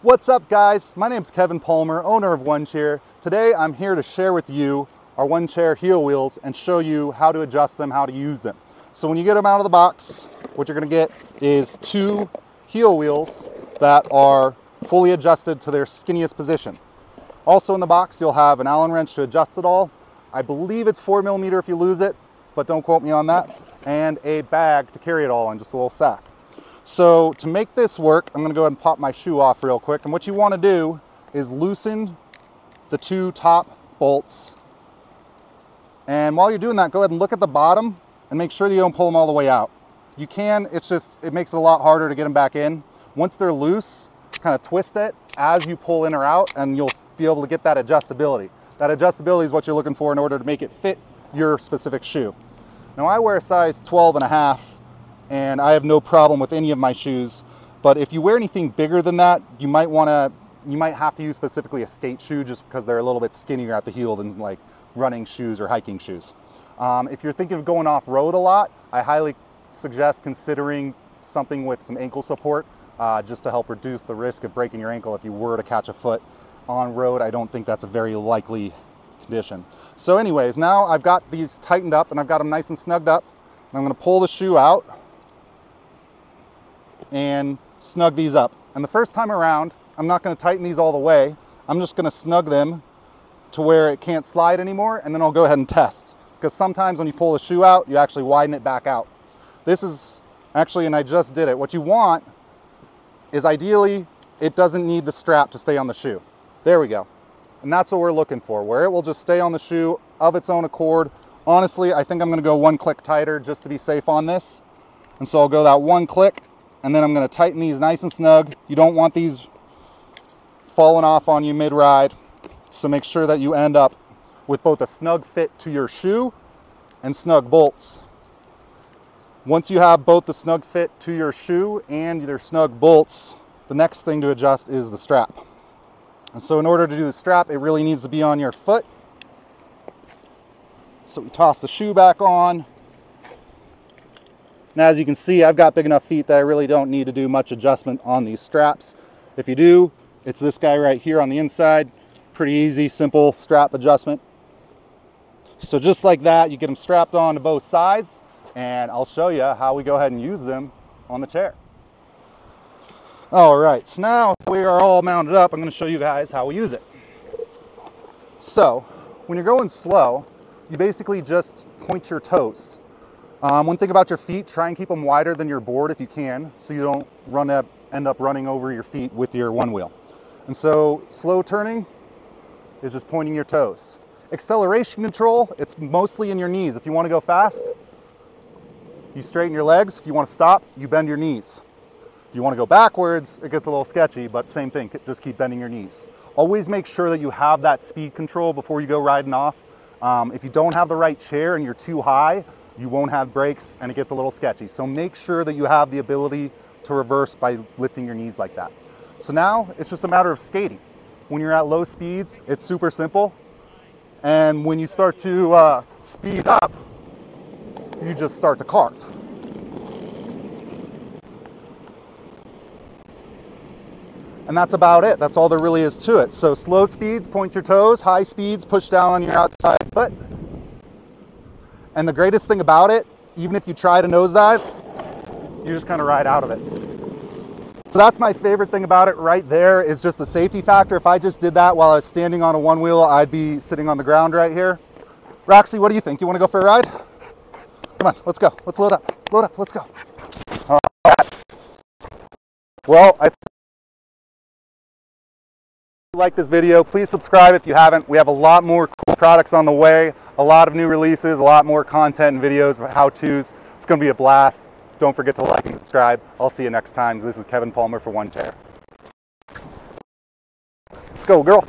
What's up guys? My name is Kevin Palmer, owner of OneChair. Today I'm here to share with you our OneChair heel wheels and show you how to adjust them, how to use them. So when you get them out of the box, what you're gonna get is two heel wheels that are fully adjusted to their skinniest position. Also in the box, you'll have an Allen wrench to adjust it all. I believe it's four millimeter if you lose it, but don't quote me on that. And a bag to carry it all in, just a little sack. So to make this work, I'm gonna go ahead and pop my shoe off real quick. And what you wanna do is loosen the two top bolts. And while you're doing that, go ahead and look at the bottom and make sure that you don't pull them all the way out. You can, it's just, it makes it a lot harder to get them back in. Once they're loose, kind of twist it as you pull in or out and you'll be able to get that adjustability. That adjustability is what you're looking for in order to make it fit your specific shoe. Now I wear a size 12 and a half and I have no problem with any of my shoes. But if you wear anything bigger than that, you might want to, you might have to use specifically a skate shoe just because they're a little bit skinnier at the heel than like running shoes or hiking shoes. Um, if you're thinking of going off road a lot, I highly suggest considering something with some ankle support uh, just to help reduce the risk of breaking your ankle if you were to catch a foot on road. I don't think that's a very likely condition. So anyways, now I've got these tightened up and I've got them nice and snugged up. I'm gonna pull the shoe out and snug these up. And the first time around, I'm not gonna tighten these all the way. I'm just gonna snug them to where it can't slide anymore, and then I'll go ahead and test. Because sometimes when you pull the shoe out, you actually widen it back out. This is actually, and I just did it, what you want is ideally, it doesn't need the strap to stay on the shoe. There we go. And that's what we're looking for, where it will just stay on the shoe of its own accord. Honestly, I think I'm gonna go one click tighter just to be safe on this. And so I'll go that one click and then I'm gonna tighten these nice and snug. You don't want these falling off on you mid-ride. So make sure that you end up with both a snug fit to your shoe and snug bolts. Once you have both the snug fit to your shoe and your snug bolts, the next thing to adjust is the strap. And so in order to do the strap, it really needs to be on your foot. So we toss the shoe back on, now, as you can see, I've got big enough feet that I really don't need to do much adjustment on these straps. If you do, it's this guy right here on the inside. Pretty easy, simple strap adjustment. So just like that, you get them strapped on to both sides and I'll show you how we go ahead and use them on the chair. All right, so now we are all mounted up, I'm gonna show you guys how we use it. So when you're going slow, you basically just point your toes um, one thing about your feet, try and keep them wider than your board if you can, so you don't run up, end up running over your feet with your Onewheel. And so slow turning is just pointing your toes. Acceleration control, it's mostly in your knees. If you wanna go fast, you straighten your legs. If you wanna stop, you bend your knees. If you wanna go backwards, it gets a little sketchy, but same thing, just keep bending your knees. Always make sure that you have that speed control before you go riding off. Um, if you don't have the right chair and you're too high, you won't have brakes and it gets a little sketchy. So make sure that you have the ability to reverse by lifting your knees like that. So now it's just a matter of skating. When you're at low speeds, it's super simple. And when you start to uh, speed up, you just start to carve. And that's about it. That's all there really is to it. So slow speeds, point your toes. High speeds, push down on your outside foot. And the greatest thing about it, even if you try to nosedive, you just kind of ride out of it. So that's my favorite thing about it right there is just the safety factor. If I just did that while I was standing on a Onewheel, I'd be sitting on the ground right here. Roxy, what do you think? You want to go for a ride? Come on, let's go. Let's load up. Load up. Let's go. All right. Well, I like this video, please subscribe if you haven't. We have a lot more cool products on the way a lot of new releases, a lot more content and videos, how-tos. It's going to be a blast. Don't forget to like and subscribe. I'll see you next time. This is Kevin Palmer for OneChair. Let's go, girl.